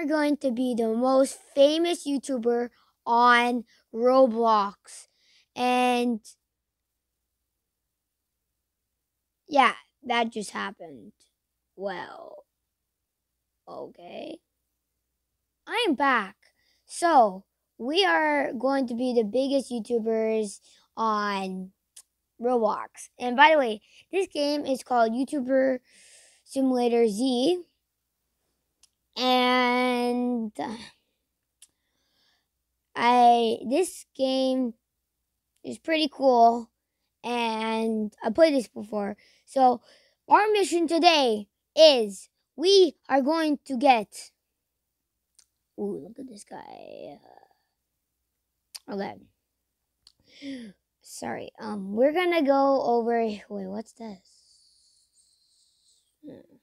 are going to be the most famous YouTuber on Roblox. And yeah, that just happened. Well, okay. I'm back. So, we are going to be the biggest YouTubers on Roblox. And by the way, this game is called YouTuber Simulator Z. And I this game is pretty cool and I played this before. So our mission today is we are going to get Ooh, look at this guy. Okay. Sorry. Um, we're gonna go over. Wait, what's this? Hmm.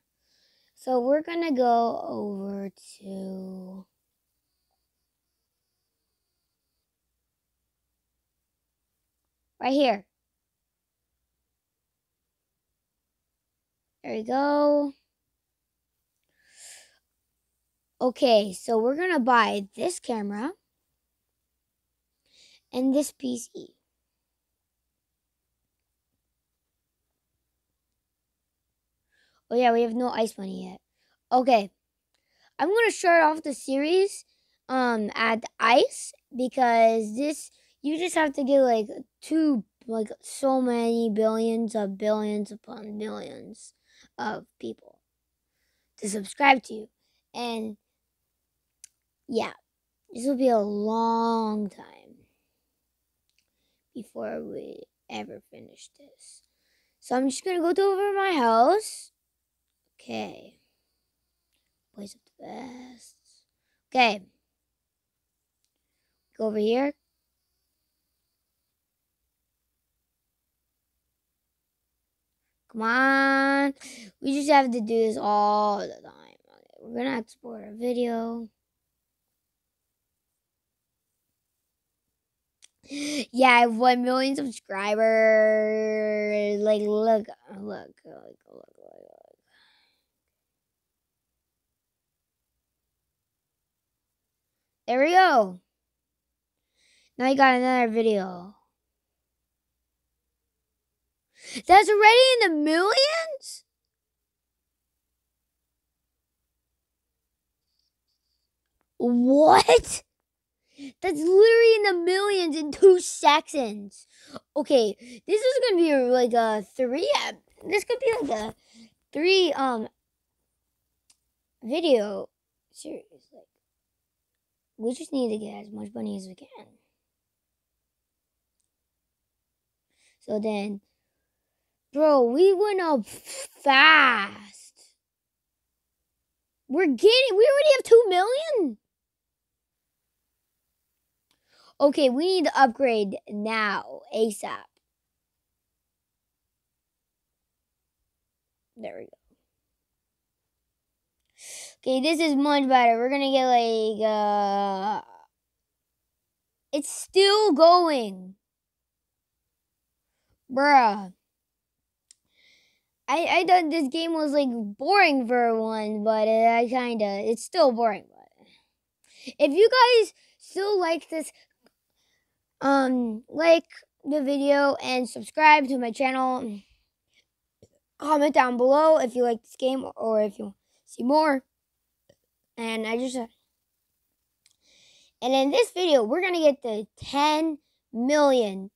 So we're gonna go over to. Right here. There we go. Okay, so we're gonna buy this camera and this PC. Oh yeah, we have no ice money yet. Okay. I'm gonna start off the series um at ice because this you just have to get like two like so many billions of billions upon millions of people to subscribe to you. And yeah, this will be a long time before we ever finish this. So I'm just gonna go to over my house. Okay. Boys up the best. Okay. Go over here. Come on. We just have to do this all the time. Okay, we're gonna export a video. Yeah, I have one million subscribers. Like, look, look, look, look. There we go. Now I got another video. That's already in the millions? What? That's literally in the millions in two seconds. Okay, this is gonna be like a three. This could be like a three um video series. Like, we just need to get as much money as we can. So then, bro, we went up fast. We're getting. We already have two million. Okay, we need to upgrade now, ASAP. There we go. Okay, this is much better. We're gonna get like, uh... It's still going. Bruh. I, I thought this game was like boring for one, but I kinda, it's still boring. But if you guys still like this um like the video and subscribe to my channel comment down below if you like this game or if you see more and i just and in this video we're gonna get the 10 million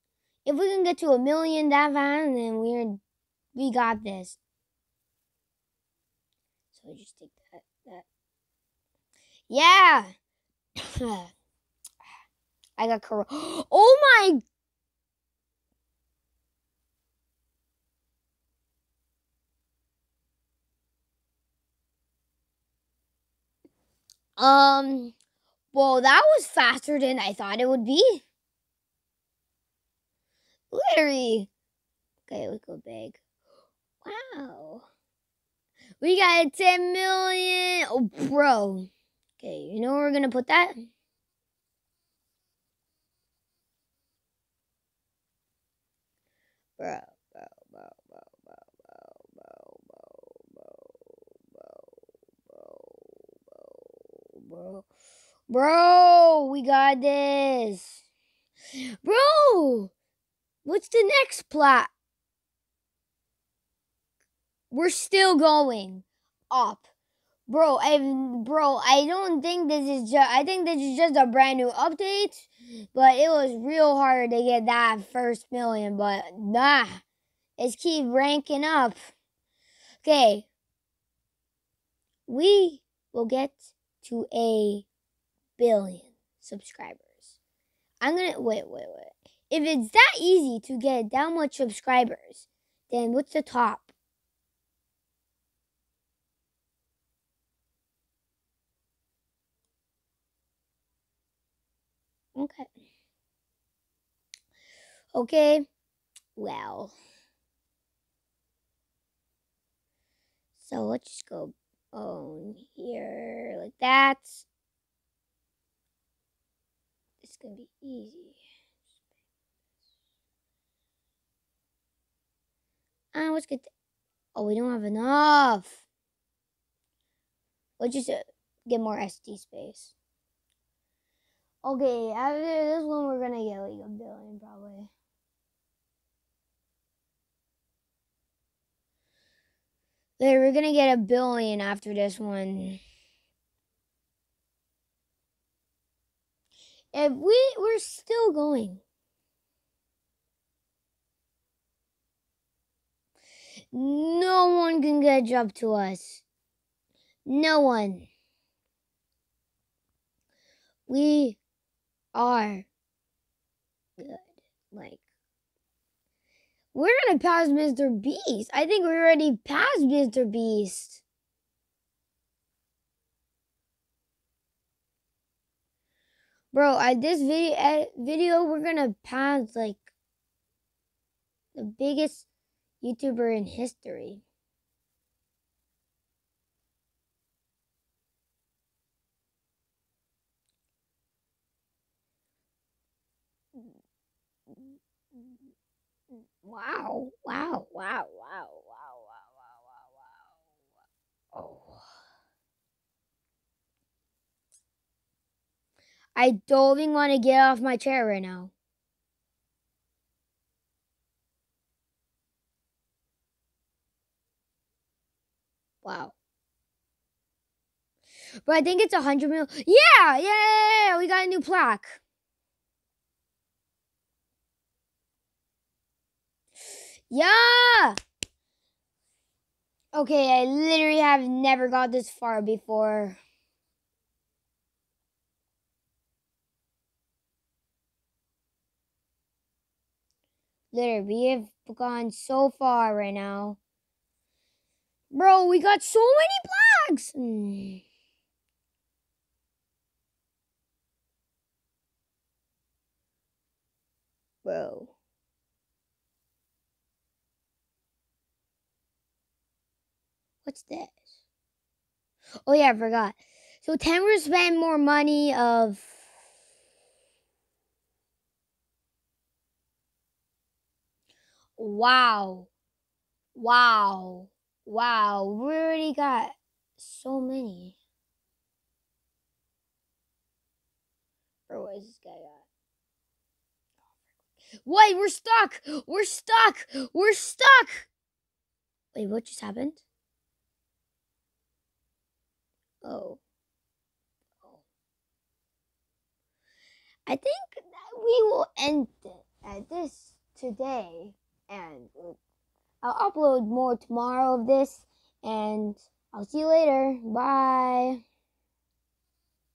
if we can get to a million that fast then we're we got this so I just take that that yeah I got corona. Oh my. Um, well, that was faster than I thought it would be. Literally. Okay, let's go big. Wow. We got 10 million. Oh, bro. Okay, you know where we're going to put that? bro, Bro, we got this. Bro, what's the next plot? We're still going up. Bro, I bro, I don't think this is just I think this is just a brand new update, but it was real hard to get that first million, but nah. Let's keep ranking up. Okay. We will get to a billion subscribers. I'm gonna wait, wait, wait. If it's that easy to get that much subscribers, then what's the top? Okay. Okay. Well. So let's just go on here like that. It's gonna be easy. Uh, let's get. Oh, we don't have enough. Let's just uh, get more SD space. Okay, after this one, we're gonna get like a billion probably. There, we're gonna get a billion after this one. If we we're still going. No one can catch up to us. No one. We are good. Like, we're gonna pass Mr. Beast. I think we already passed Mr. Beast. Bro, at this video, eh, video, we're gonna pass like the biggest YouTuber in history. Wow, wow, wow, wow, wow, wow, wow, wow. Oh. I don't even want to get off my chair right now. Wow. But I think it's a hundred mil. Yeah, yeah, we got a new plaque. Yeah! Okay, I literally have never got this far before. Literally, we have gone so far right now. Bro, we got so many blocks! Mm. Bro. What's this? Oh yeah, I forgot. So Tamara spent more money of Wow. Wow. Wow. We already got so many. Or what is this guy got? Wait, we're stuck! We're stuck! We're stuck! Wait, what just happened? Oh. oh. I think that we will end it at this today and I'll upload more tomorrow of this and I'll see you later. Bye.